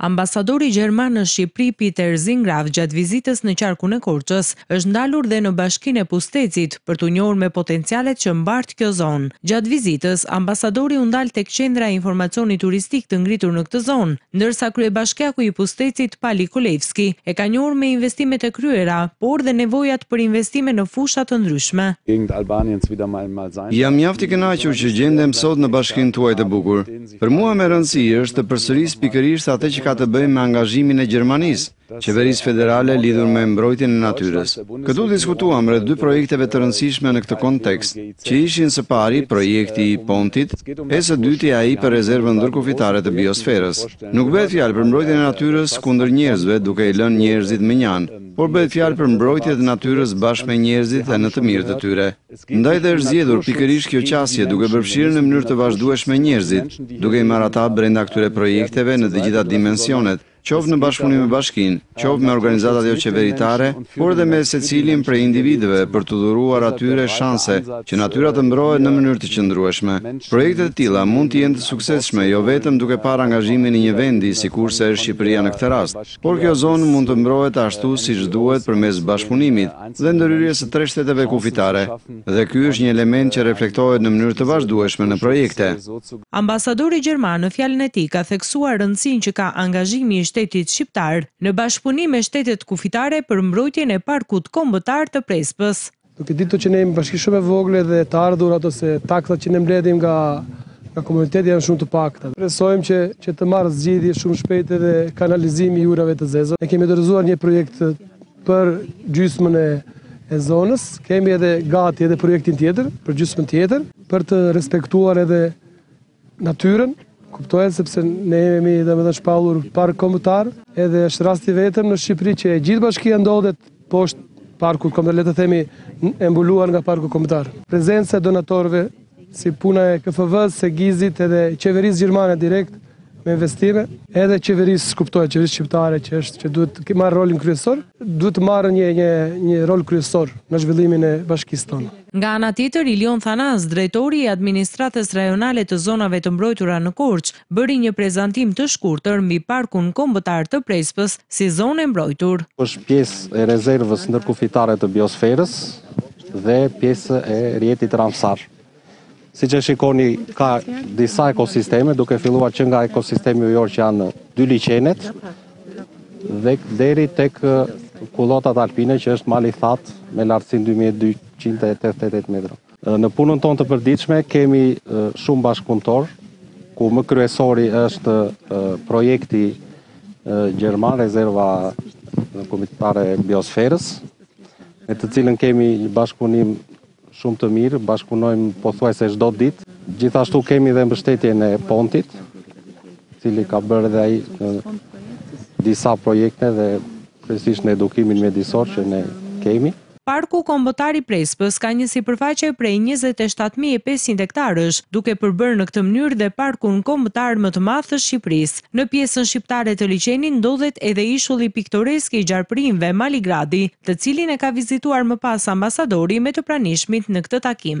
Ambasadori gjerman në Shqipëri, Peter Zingraf, gjatë vizitës në Qarkun e Korçës, është ndalur dhe në bashkinë e Pustecit, për t'u njohur me potencialet që mbart kjo zonë. Gjatë vizitës, ambasadori u ndal tek Qendra e Informacionit Turistik të ngritur në këtë zonë, ndërsa kryebashkiaku i Pustecit, Pali Kolevski, e ka njohur me investimet e kryera, por dhe nevojat për investime në fusha të ndryshme. Jam mjaft i kënaqur që gjendem sot në bashkinë tuaj të bukur. Për mua me rëndësi është të përsëris pikërisht atë që ka të bëjë me angazhimin e Gjermanisë, qeverisë federale lidhur me mbrojtjen e natyrës. Këtu diskutuam rreth dy projekteve të rëndësishme në këtë kontekst, që ishin së pari projekti i PONT-it, e së dyti ai për rezervën ndërkufitare të biosferës. Nuk bëhet fjalë për mbrojtjen e natyrës kundër njerëzve duke i lënë njerëzit mënjanë, por bëhet fjalë për mbrojtje të natyrës bashkë me njerëzit dhe në të mirë të tyre. Ndaj dhe është zgjedhur pikërisht kjo qasje duke përfshirë në mënyrë të vazhdueshme njerëzit, duke i marrë ata brenda këtyre projekteve në të gjitha dimensionet, qoftë në bashkëpunim me bashkinë, qoftë me organizatat joqeveritare, por edhe me secilin prej individëve për t'u dhuruar atyre shanse që natyra të mbrohet në mënyrë të qëndrueshme. Projekte të tilla mund të jenë të suksesshme jo vetëm duke parë angazhimin e një vendi sikurse është Shqipëria në këtë rast, Por kjo zonë mund të mbrohet ashtu siç duhet përmes bashkëpunimit dhe ndërhyrjes së tre shteteve kufitare, dhe ky është një element që reflektohet në mënyrë të vazhdueshme në projekte. Ambasadori gjerman në fjalën e tij ka theksuar rëndësinë që ka angazhimi i shtetit shqiptar në bashkëpunim me shtetet kufitare për mbrojtjen e Parkut Kombëtar të Prespës. Duke ditur që ne jemi bashki shumë e vogël dhe të ardhurat ose taksat që ne mbledhim nga nga komuniteti janë shumë të pakta. Shpresojmë që që të marrë zgjidhje shumë shpejt edhe kanalizimi i ujërave të zeza. Ne kemi dorëzuar një projekt për gjysmën e e zonës, kemi edhe gati edhe projektin tjetër për gjysmën tjetër për të respektuar edhe natyrën, kuptohet sepse ne jemi dhe me dhe shpallur park kombëtar, edhe është rasti vetëm në Shqipëri që e gjithë bashkia ndodhet poshtë parkut kombëtar, le të themi e mbuluar nga parku kombëtar. Prezenca e donatorëve si puna e KfW-së, së GIZ-it edhe qeverisë gjermane direkt me investime, edhe qeverisë, kuptohet, qeverisë shqiptare që është që duhet të marrë rolin kryesor, duhet të marrë një një një rol kryesor në zhvillimin e bashkisë tonë. Nga ana tjetër, Ilion Thanas, drejtori i Administratës Rajonale të Zonave të Mbrojtura në Korçë, bëri një prezantim të shkurtër mbi Parkun Kombëtar të Prespës si zonë e mbrojtur. Është pjesë e Rezervës Ndërkufitare të Biosferës dhe pjesë e Rrjetit Ramsar. Siç e shikoni, ka disa ekosisteme, duke filluar që nga ekosistemi ujor që janë dy liqenet, dhe deri tek kullotat alpine që është Mali i Thatë me lartësin 2288 metra. Në punën tonë të përditshme kemi shumë bashkëpunëtorë, ku më kryesori është projekti gjerman, Rezerva Kufitare e Biosferës, me të cilën kemi bashkëpunim Shumë të mirë, bashkëpunojmë pothuajse çdo ditë. Gjithashtu kemi dhe mbështetjen e Pontit, i cili ka bërë edhe ai disa projekte dhe kryesisht në edukimin mjedisor që ne kemi. Parku Kombëtar i Prespës ka një sipërfaqe prej njëzet e shtatë mijë e pesëqind hektarësh, duke përbërë në këtë mënyrë dhe parkun kombëtar më të madh të Shqipërisë. Në pjesën shqiptare të liqenit ndodhet edhe ishulli piktoresk i Gjarpërinjve, Maligradi, të cilin e ka vizituar më pas ambasadori me të pranishmit në këtë takim.